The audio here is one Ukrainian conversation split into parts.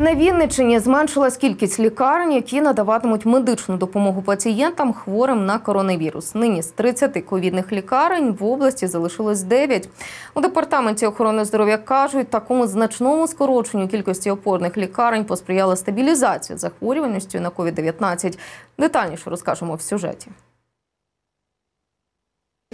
На Вінниччині зменшилась кількість лікарень, які надаватимуть медичну допомогу пацієнтам хворим на коронавірус. Нині з 30 ковідних лікарень в області залишилось 9. У департаменті охорони здоров'я кажуть, такому значному скороченню кількості опорних лікарень посприяла стабілізація захворюваністю на COVID-19. Детальніше розкажемо в сюжеті.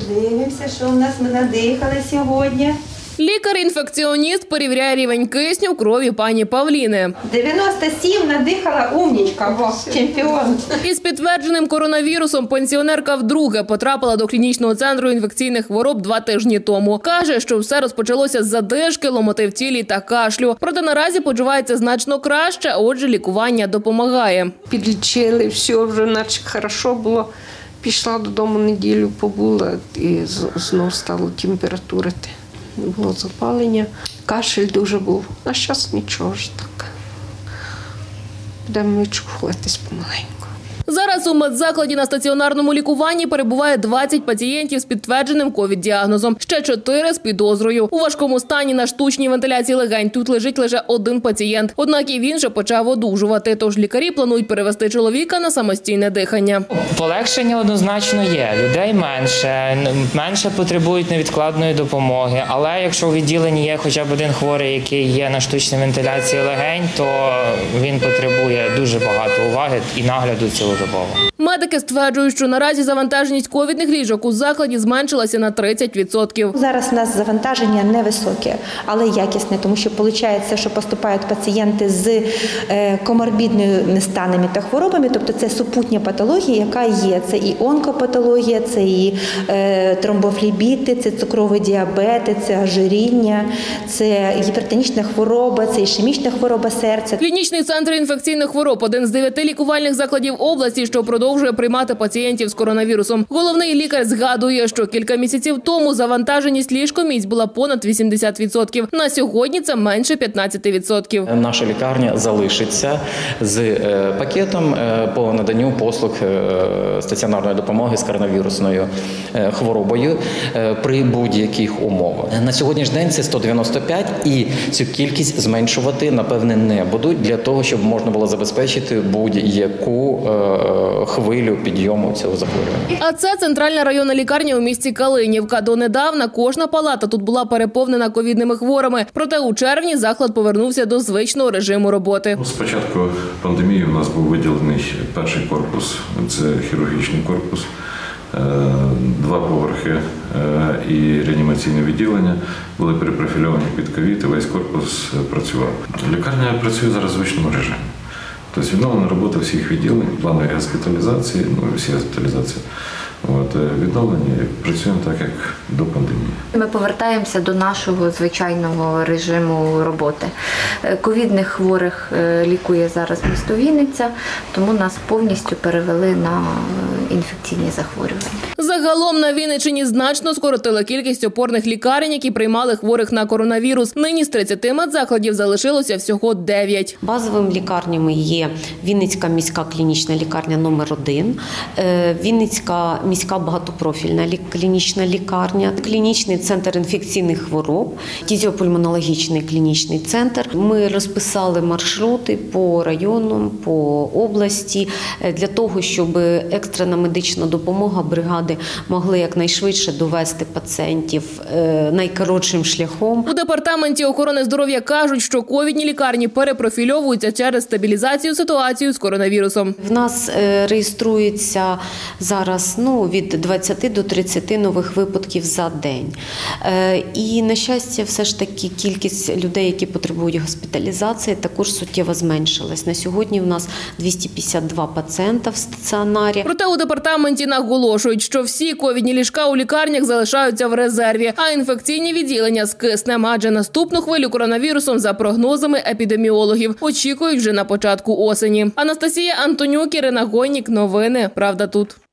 Дивимося, що у нас ми надихали сьогодні. Лікар-інфекціоніст перевіряє рівень кисню в крові пані Павліни. 97 надихала умнічка, во, чемпіон. Із підтвердженим коронавірусом пенсіонерка вдруге потрапила до клінічного центру інфекційних хвороб два тижні тому. Каже, що все розпочалося з задишки, ломоти в тілі та кашлю. Проте наразі почувається значно краще, а отже, лікування допомагає. підлічили, все вже наче хорошо було. Пішла додому неділю, побула і з- знов стало температурити. Було запалення, кашель дуже був. А зараз нічого ж так. Будемо відчухуватись помаленьку. Зараз у медзакладі на стаціонарному лікуванні перебуває 20 пацієнтів з підтвердженим ковід-діагнозом. Ще 4 з підозрою. У важкому стані на штучній вентиляції легень тут лежить лише один пацієнт. Однак і він вже почав одужувати. Тож лікарі планують перевести чоловіка на самостійне дихання. Полегшення однозначно є. Людей менше, менше потребують невідкладної допомоги. Але якщо у відділенні є хоча б один хворий, який є на штучній вентиляції легень, то він потребує дуже багато уваги і нагляду 我的包 Медики стверджують, що наразі завантаженість ковідних ліжок у закладі зменшилася на 30%. Зараз у нас завантаження невисоке, але якісне, тому що виходить, що поступають пацієнти з е, коморбідними станами та хворобами, тобто це супутня патологія, яка є. Це і онкопатологія, це і е, тромбофлібіти, це цукровий діабет, це ожиріння, це гіпертонічна хвороба, це ішемічна хвороба серця. Клінічний центр інфекційних хвороб один з дев'яти лікувальних закладів області, що продовжує приймати пацієнтів з коронавірусом. Головний лікар згадує, що кілька місяців тому завантаженість ліжкомість була понад 80%. На сьогодні це менше 15%. Наша лікарня залишиться з е, пакетом е, по наданню послуг е, стаціонарної допомоги з коронавірусною хворобою при будь-яких умовах. На сьогоднішній день це 195 і цю кількість зменшувати напевне не будуть для того, щоб можна було забезпечити будь-яку е, хвилю підйому цього захворювання. А це центральна районна лікарня у місті Калинівка. Донедавна кожна палата тут була переповнена ковідними хворими. Проте у червні заклад повернувся до звичного режиму роботи. Ну, З початку пандемії у нас був виділений перший корпус, це хірургічний корпус, е, два поверхи е, і реанімаційне відділення були перепрофільовані під ковід, і весь корпус е, працював. Лікарня працює зараз в звичному режимі. Тобто відновлена робота всіх відділень, планові госпіталізації, ну всі госпіталізації. От, е, відновлені, працюємо так, як до пандемії. Ми повертаємося до нашого звичайного режиму роботи. Е, Ковідних хворих е, лікує зараз місто Вінниця, тому нас повністю перевели на інфекційні захворювання. Загалом на Вінниччині значно скоротили кількість опорних лікарень, які приймали хворих на коронавірус. Нині з 30 медзакладів залишилося всього 9. Базовими лікарнями є Вінницька міська клінічна лікарня номер 1 Вінницька міська багатопрофільна клінічна лікарня, клінічний центр інфекційних хвороб, тізіопульмонологічний клінічний центр. Ми розписали маршрути по районам, по області е, для того, щоб екстрена медична допомога бригади могли якнайшвидше довести пацієнтів е, найкоротшим шляхом. У департаменті охорони здоров'я кажуть, що ковідні лікарні перепрофільовуються через стабілізацію ситуації з коронавірусом. В нас е, реєструється зараз ну, від 20 до 30 нових випадків за день. Е, І, на щастя, все ж таки кількість людей, які потребують госпіталізації, також суттєво зменшилась. На сьогодні в нас 252 пацієнта в стаціонарі. Проте у департаменті наголошують, що всі ковідні ліжка у лікарнях залишаються в резерві, а інфекційні відділення з киснем, адже наступну хвилю коронавірусом за прогнозами епідеміологів очікують вже на початку осені. Анастасія Антонюк, Ірина Гойнік. Новини. Правда тут.